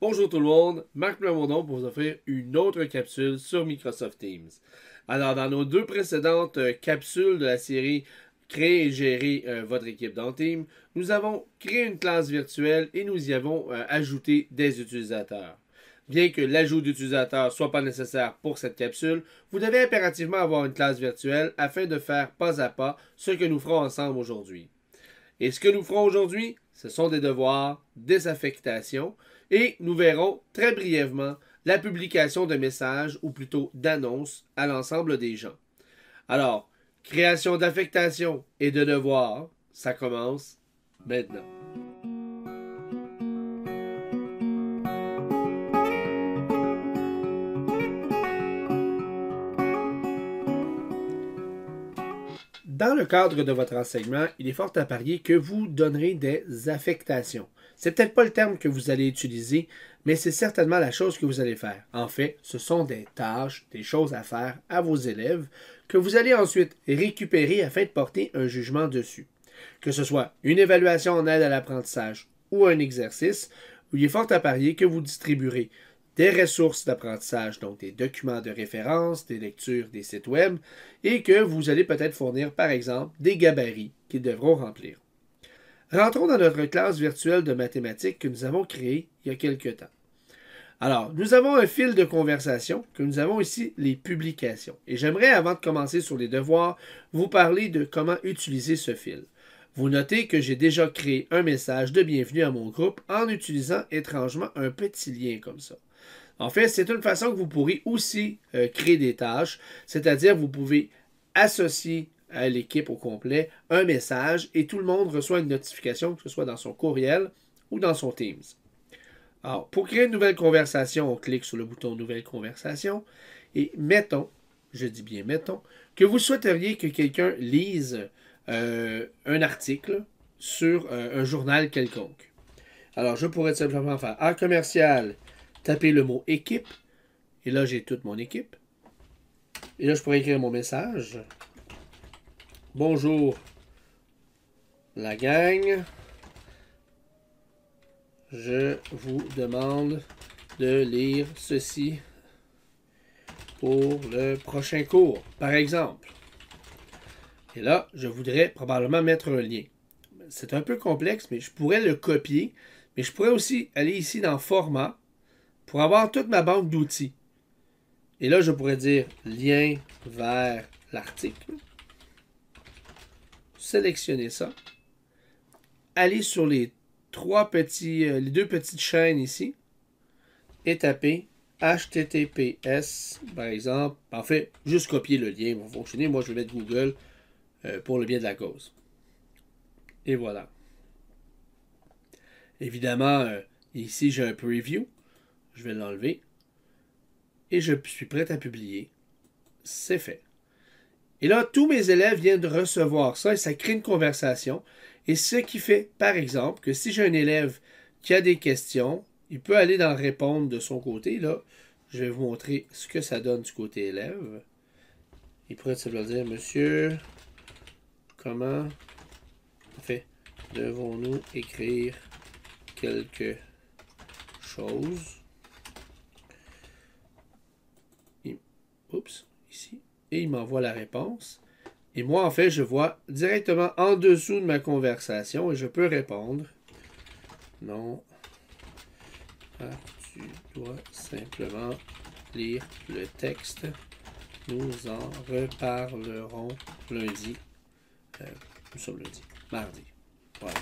Bonjour tout le monde, Marc Plamondon pour vous offrir une autre capsule sur Microsoft Teams. Alors, dans nos deux précédentes euh, capsules de la série Créer et gérer euh, votre équipe dans Teams, nous avons créé une classe virtuelle et nous y avons euh, ajouté des utilisateurs. Bien que l'ajout d'utilisateurs soit pas nécessaire pour cette capsule, vous devez impérativement avoir une classe virtuelle afin de faire pas à pas ce que nous ferons ensemble aujourd'hui. Et ce que nous ferons aujourd'hui, ce sont des devoirs, des affectations, et nous verrons très brièvement la publication de messages, ou plutôt d'annonces, à l'ensemble des gens. Alors, création d'affectations et de devoirs, ça commence maintenant. Dans le cadre de votre enseignement, il est fort à parier que vous donnerez des affectations. C'est peut-être pas le terme que vous allez utiliser, mais c'est certainement la chose que vous allez faire. En fait, ce sont des tâches, des choses à faire à vos élèves que vous allez ensuite récupérer afin de porter un jugement dessus. Que ce soit une évaluation en aide à l'apprentissage ou un exercice, il est fort à parier que vous distribuerez des ressources d'apprentissage, donc des documents de référence, des lectures des sites web, et que vous allez peut-être fournir, par exemple, des gabarits qu'ils devront remplir. Rentrons dans notre classe virtuelle de mathématiques que nous avons créée il y a quelque temps. Alors, nous avons un fil de conversation que nous avons ici les publications. Et j'aimerais, avant de commencer sur les devoirs, vous parler de comment utiliser ce fil. Vous notez que j'ai déjà créé un message de bienvenue à mon groupe en utilisant étrangement un petit lien comme ça. En fait, c'est une façon que vous pourrez aussi euh, créer des tâches, c'est-à-dire vous pouvez associer à l'équipe au complet un message et tout le monde reçoit une notification, que ce soit dans son courriel ou dans son Teams. Alors, pour créer une nouvelle conversation, on clique sur le bouton Nouvelle conversation et mettons, je dis bien mettons, que vous souhaiteriez que quelqu'un lise euh, un article sur euh, un journal quelconque. Alors, je pourrais simplement faire A commercial, taper le mot équipe, et là, j'ai toute mon équipe. Et là, je pourrais écrire mon message. Bonjour, la gang. Je vous demande de lire ceci pour le prochain cours, par exemple. Et là, je voudrais probablement mettre un lien. C'est un peu complexe, mais je pourrais le copier. Mais je pourrais aussi aller ici dans Format pour avoir toute ma banque d'outils. Et là, je pourrais dire lien vers l'article sélectionner ça, aller sur les trois petits, euh, les deux petites chaînes ici et taper HTTPS, par exemple. En fait, juste copier le lien va fonctionner. Moi, je vais mettre Google euh, pour le bien de la cause. Et voilà. Évidemment, euh, ici, j'ai un preview. Je vais l'enlever. Et je suis prêt à publier. C'est fait. Et là, tous mes élèves viennent de recevoir ça et ça crée une conversation. Et ce qui fait, par exemple, que si j'ai un élève qui a des questions, il peut aller dans répondre de son côté. Là, je vais vous montrer ce que ça donne du côté élève. Il pourrait simplement dire, monsieur, comment, fait, devons-nous écrire quelque chose? Oups, ici et il m'envoie la réponse. Et moi, en fait, je vois directement en dessous de ma conversation et je peux répondre. Non. Ah, tu dois simplement lire le texte. Nous en reparlerons lundi. Euh, nous sommes lundi. Mardi. Voilà.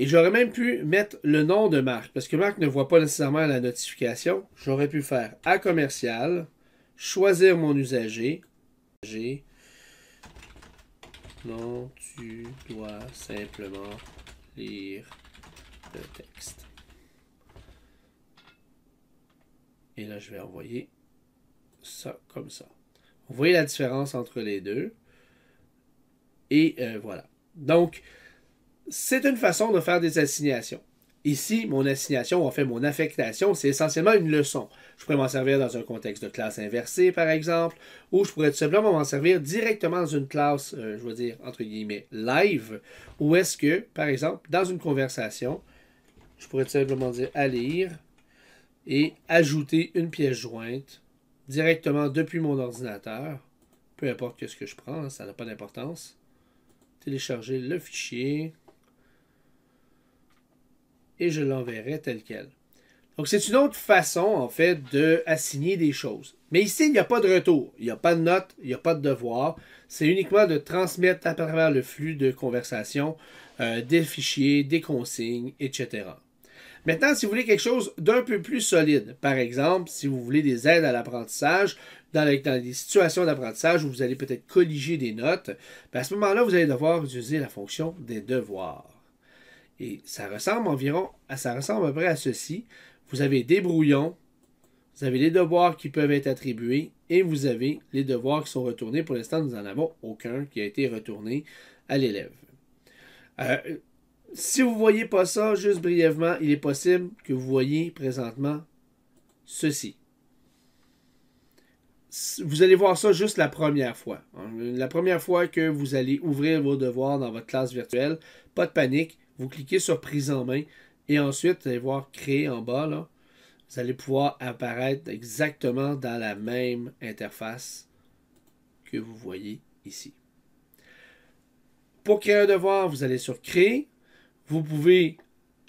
Et j'aurais même pu mettre le nom de Marc, parce que Marc ne voit pas nécessairement la notification. J'aurais pu faire à commercial, choisir mon usager. Non, tu dois simplement lire le texte. Et là, je vais envoyer ça comme ça. Vous voyez la différence entre les deux. Et euh, voilà. Donc, c'est une façon de faire des assignations. Ici, mon assignation, en fait mon affectation, c'est essentiellement une leçon. Je pourrais m'en servir dans un contexte de classe inversée, par exemple, ou je pourrais tout simplement m'en servir directement dans une classe, euh, je veux dire, entre guillemets, live, ou est-ce que, par exemple, dans une conversation, je pourrais tout simplement dire à lire et ajouter une pièce jointe directement depuis mon ordinateur, peu importe ce que je prends, hein, ça n'a pas d'importance. Télécharger le fichier et je l'enverrai tel quel. Donc, c'est une autre façon, en fait, de assigner des choses. Mais ici, il n'y a pas de retour. Il n'y a pas de note, il n'y a pas de devoir. C'est uniquement de transmettre à travers le flux de conversation euh, des fichiers, des consignes, etc. Maintenant, si vous voulez quelque chose d'un peu plus solide, par exemple, si vous voulez des aides à l'apprentissage, dans, des situations d'apprentissage où vous allez peut-être colliger des notes, ben, à ce moment-là, vous allez devoir utiliser la fonction des devoirs. Et ça ressemble environ, ça ressemble à peu près à ceci. Vous avez des brouillons, vous avez les devoirs qui peuvent être attribués et vous avez les devoirs qui sont retournés. Pour l'instant, nous n'en avons aucun qui a été retourné à l'élève. Euh, si vous ne voyez pas ça, juste brièvement, il est possible que vous voyez présentement ceci. Vous allez voir ça juste la première fois. La première fois que vous allez ouvrir vos devoirs dans votre classe virtuelle, pas de panique, vous cliquez sur prise en main et ensuite, vous allez voir créer en bas, vous allez pouvoir apparaître exactement dans la même interface que vous voyez ici. Pour créer un devoir, vous allez sur créer. Vous pouvez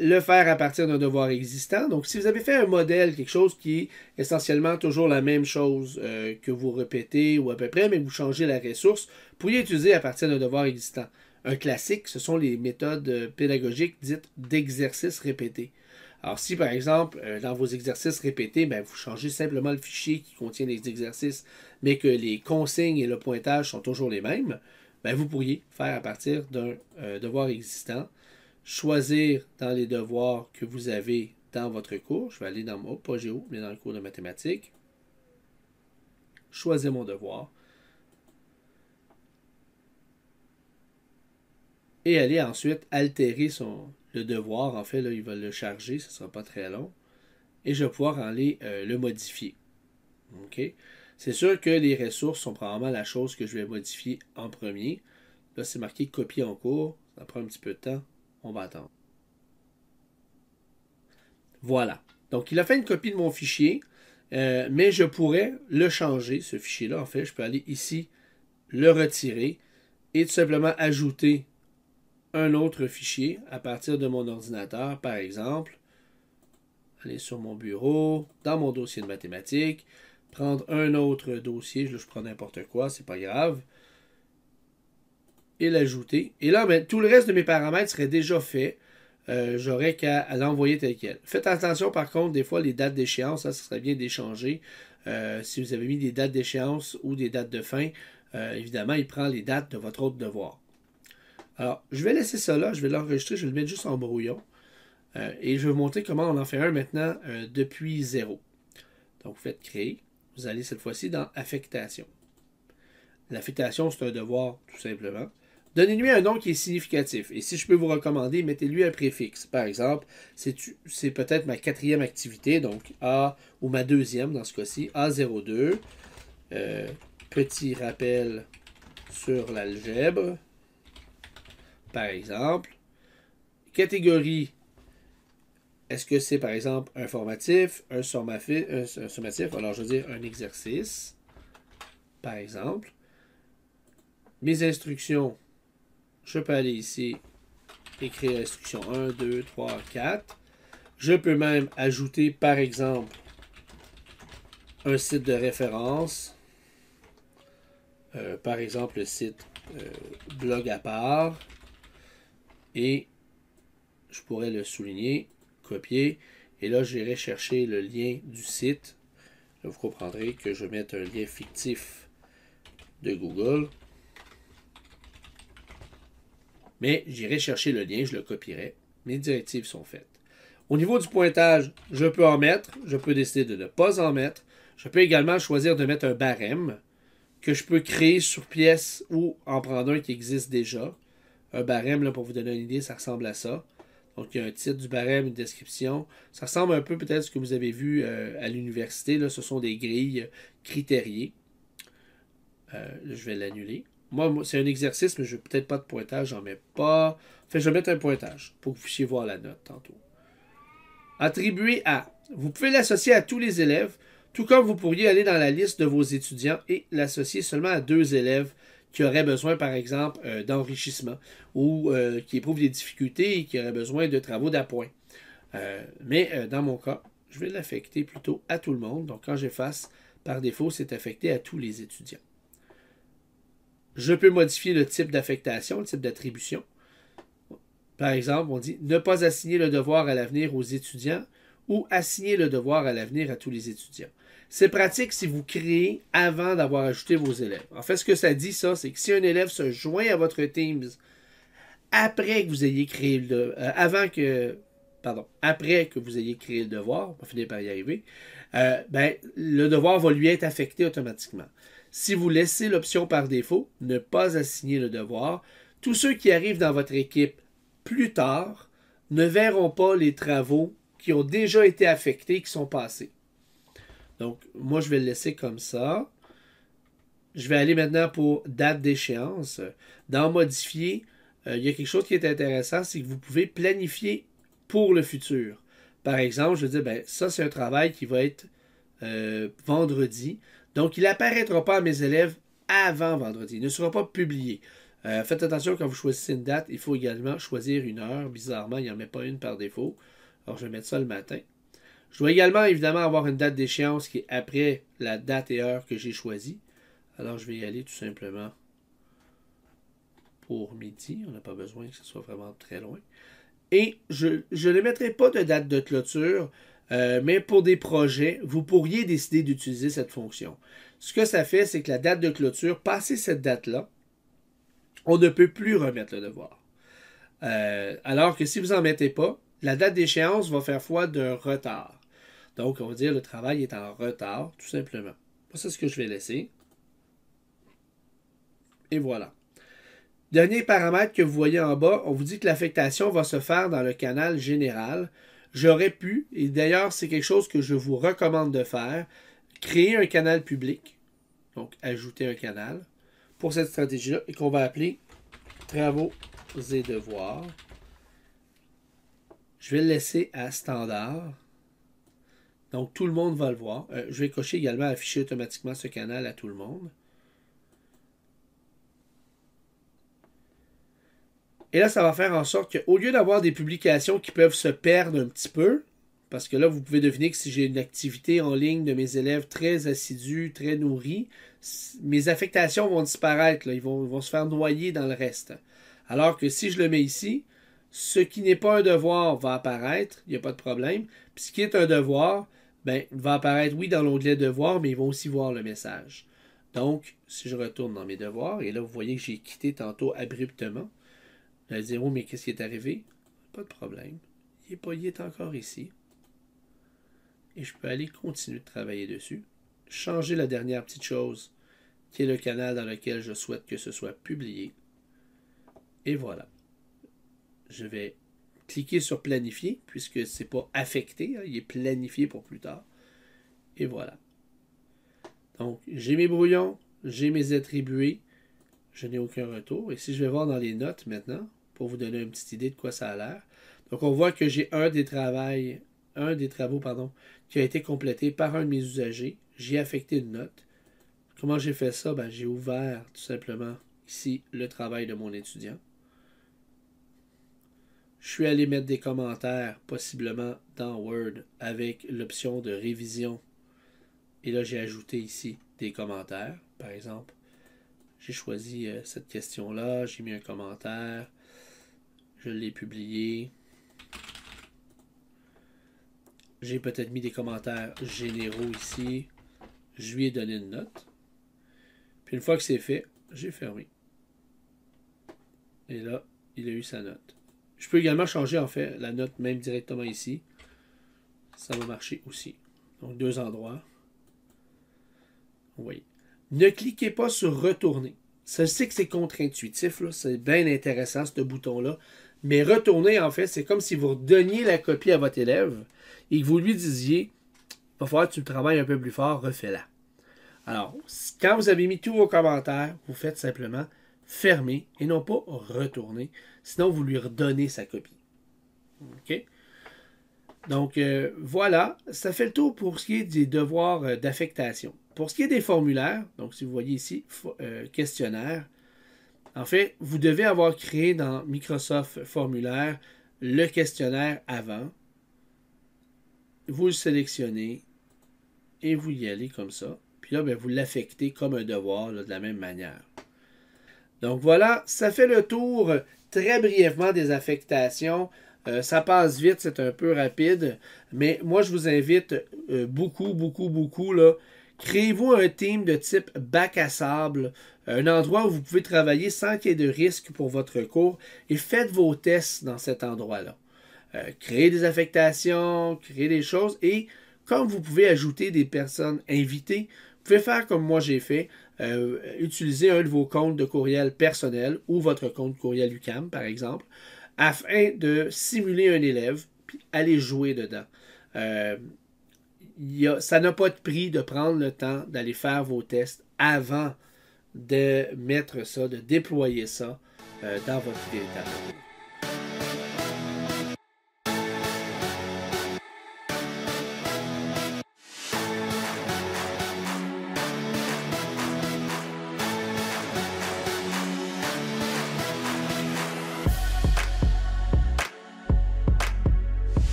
le faire à partir d'un devoir existant. Donc, si vous avez fait un modèle, quelque chose qui est essentiellement toujours la même chose euh, que vous répétez ou à peu près, mais vous changez la ressource, vous pourriez utiliser à partir d'un devoir existant. Un classique, ce sont les méthodes euh, pédagogiques dites d'exercice répété. Alors, si par exemple, euh, dans vos exercices répétés, ben, vous changez simplement le fichier qui contient les exercices, mais que les consignes et le pointage sont toujours les mêmes, ben, vous pourriez faire à partir d'un devoir existant, choisir dans les devoirs que vous avez dans votre cours, je vais aller dans mais dans le cours de mathématiques, choisir mon devoir, et aller ensuite altérer son, le devoir. En fait, là, il va le charger, ce ne sera pas très long. Et je vais pouvoir aller euh, le modifier. OK? C'est sûr que les ressources sont probablement la chose que je vais modifier en premier. Là, c'est marqué copier en cours. Ça prend un petit peu de temps. On va attendre. Voilà. Donc, il a fait une copie de mon fichier, euh, mais je pourrais le changer, ce fichier-là. En fait, je peux aller ici, le retirer et tout simplement ajouter un autre fichier à partir de mon ordinateur, par exemple. Aller sur mon bureau, dans mon dossier de mathématiques, prendre un autre dossier, je prends n'importe quoi, c'est pas grave, et l'ajouter. Et là, ben, tout le reste de mes paramètres serait déjà fait. Euh, j'aurais qu'à l'envoyer tel quel. Faites attention par contre, des fois, les dates d'échéance, ça, serait bien d'échanger. Euh, si vous avez mis des dates d'échéance ou des dates de fin, euh, évidemment, il prend les dates de votre autre devoir. Alors, je vais laisser ça là, je vais l'enregistrer, je vais le mettre juste en brouillon. Et je vais vous montrer comment on en fait un maintenant depuis zéro. Donc, vous faites créer. Vous allez cette fois-ci dans affectation. L'affectation, c'est un devoir, tout simplement. Donnez-lui un nom qui est significatif. Et si je peux vous recommander, mettez-lui un préfixe. Par exemple, c'est peut-être ma quatrième activité, donc A, ou ma deuxième dans ce cas-ci, A02. Euh, petit rappel sur l'algèbre par exemple. Catégorie, est-ce que c'est par exemple un formatif, un sommatif, un, sommatif, alors je veux dire un exercice, par exemple. Mes instructions, je peux aller ici, écrire instruction 1, 2, 3, 4. Je peux même ajouter par exemple un site de référence. Euh, par exemple le site euh, blog à part et je pourrais le souligner, copier, et là j'irai chercher le lien du site. vous comprendrez que je vais mettre un lien fictif de Google. Mais j'irai chercher le lien, je le copierai. Mes directives sont faites. Au niveau du pointage, je peux en mettre, je peux décider de ne pas en mettre. Je peux également choisir de mettre un barème que je peux créer sur pièce ou en prendre un qui existe déjà. Un barème, là, pour vous donner une idée, ça ressemble à ça. Donc, il y a un titre du barème, une description. Ça ressemble un peu peut-être à ce que vous avez vu euh, à l'université. Là, ce sont des grilles critériées. Euh, je vais l'annuler. Moi, c'est un exercice, mais je n'ai peut-être pas de pointage. J'en mets pas. Enfin, je vais mettre un pointage pour que vous puissiez voir la note tantôt. Attribué à. Vous pouvez l'associer à tous les élèves, tout comme vous pourriez aller dans la liste de vos étudiants et l'associer seulement à deux élèves qui auraient besoin, par exemple, euh, d'enrichissement ou euh, qui éprouvent des difficultés et qui auraient besoin de travaux d'appoint. Euh, mais dans mon cas, je vais l'affecter plutôt à tout le monde. Donc, quand j'efface, par défaut, c'est affecté à tous les étudiants. Je peux modifier le type d'affectation, le type d'attribution. Par exemple, on dit ne pas assigner le devoir à l'avenir aux étudiants ou assigner le devoir à l'avenir à tous les étudiants. C'est pratique si vous créez avant d'avoir ajouté vos élèves. En fait, ce que ça dit, ça, c'est que si un élève se joint à votre Teams après que vous ayez créé le devoir, on va finir par y arriver, euh, ben, le devoir va lui être affecté automatiquement. Si vous laissez l'option par défaut, ne pas assigner le devoir, tous ceux qui arrivent dans votre équipe plus tard ne verront pas les travaux qui ont déjà été affectés, qui sont passés. Donc, moi, je vais le laisser comme ça. Je vais aller maintenant pour date d'échéance. Dans modifier, euh, il y a quelque chose qui est intéressant, c'est que vous pouvez planifier pour le futur. Par exemple, je veux dire, ben, ça, c'est un travail qui va être euh, vendredi. Donc, il n'apparaîtra pas à mes élèves avant vendredi. Il ne sera pas publié. Euh, faites attention quand vous choisissez une date, il faut également choisir une heure. Bizarrement, il n'y en met pas une par défaut. Alors, je vais mettre ça le matin. Je dois également évidemment avoir une date d'échéance qui est après la date et heure que j'ai choisie. Alors je vais y aller tout simplement pour midi. On n'a pas besoin que ce soit vraiment très loin. Et je, ne mettrai pas de date de clôture, euh, mais pour des projets, vous pourriez décider d'utiliser cette fonction. Ce que ça fait, c'est que la date de clôture, passé cette date-là, on ne peut plus remettre le devoir. Euh, alors que si vous n'en mettez pas, la date d'échéance va faire foi d'un retard. Donc, on va dire le travail est en retard, tout simplement. C'est ce que je vais laisser. Et voilà. Dernier paramètre que vous voyez en bas, on vous dit que l'affectation va se faire dans le canal général. J'aurais pu, et d'ailleurs c'est quelque chose que je vous recommande de faire, créer un canal public, donc ajouter un canal pour cette stratégie-là, et qu'on va appeler travaux et devoirs. Je vais le laisser à standard. Donc, tout le monde va le voir. Euh, je vais cocher également afficher automatiquement ce canal à tout le monde. Et là, ça va faire en sorte qu'au lieu d'avoir des publications qui peuvent se perdre un petit peu, parce que là, vous pouvez deviner que si j'ai une activité en ligne de mes élèves très assidus, très nourris, mes affectations vont disparaître. Ils, vont, se faire noyer dans le reste. Alors que si je le mets ici, ce qui n'est pas un devoir va apparaître, il n'y a pas de problème. Puis ce qui est un devoir, ben, va apparaître, oui, dans l'onglet Devoirs, mais ils vont aussi voir le message. Donc, si je retourne dans mes devoirs, et là, vous voyez que j'ai quitté tantôt abruptement, le zéro, mais qu'est-ce qui est arrivé? Pas de problème. Il est, pas, il est encore ici. Et je peux aller continuer de travailler dessus. Changer la dernière petite chose, qui est le canal dans lequel je souhaite que ce soit publié. Et voilà. Je vais cliquez sur planifier, puisque ce n'est pas affecté, hein, il est planifié pour plus tard. Et voilà. Donc, j'ai mes brouillons, j'ai mes attribués, je n'ai aucun retour. Et si je vais voir dans les notes maintenant, pour vous donner une petite idée de quoi ça a l'air. Donc, on voit que j'ai un des travaux, un des travaux, pardon, qui a été complété par un de mes usagers. J'ai affecté une note. Comment j'ai fait ça? Ben, j'ai ouvert tout simplement ici le travail de mon étudiant. Je suis allé mettre des commentaires, possiblement dans Word, avec l'option de révision. Et là, j'ai ajouté ici des commentaires, par exemple. J'ai choisi euh, cette question-là, j'ai mis un commentaire, je l'ai publié. J'ai peut-être mis des commentaires généraux ici. Je lui ai donné une note. Puis une fois que c'est fait, j'ai fermé. Et là, il a eu sa note. Je peux également changer en fait la note même directement ici. Ça va marcher aussi. Donc deux endroits. Oui. Ne cliquez pas sur retourner. Ça, je sais que c'est contre-intuitif, c'est bien intéressant ce bouton-là, Mais retourner, en fait, c'est comme si vous redonniez la copie à votre élève et que vous lui disiez va falloir que tu travailles un peu plus fort, refais-la. Alors, quand vous avez mis tous vos commentaires, vous faites simplement fermer et non pas retourner. Sinon, vous lui redonnez sa copie. OK? Donc, euh, voilà, ça fait le tour pour ce qui est des devoirs euh, d'affectation. Pour ce qui est des formulaires, donc si vous voyez ici, euh, questionnaire, en fait, vous devez avoir créé dans Microsoft Formulaire le questionnaire avant. Vous le sélectionnez et vous y allez comme ça. Puis là, ben, vous l'affectez comme un devoir de la même manière. Donc voilà, ça fait le tour très brièvement des affectations. Euh, ça passe vite, c'est un peu rapide, mais moi je vous invite euh, beaucoup, beaucoup, beaucoup. Créez-vous un team de type bac à sable, un endroit où vous pouvez travailler sans qu'il y ait de risque pour votre cours et faites vos tests dans cet endroit-là. Euh, créez des affectations, créez des choses et comme vous pouvez ajouter des personnes invitées, vous pouvez faire comme moi j'ai fait, euh, utiliser un de vos comptes de courriel personnel ou votre compte courriel UCAM, par exemple, afin de simuler un élève, puis aller jouer dedans. Euh, ça n'a pas de prix de prendre le temps d'aller faire vos tests avant de mettre ça, de déployer ça euh, dans votre véritable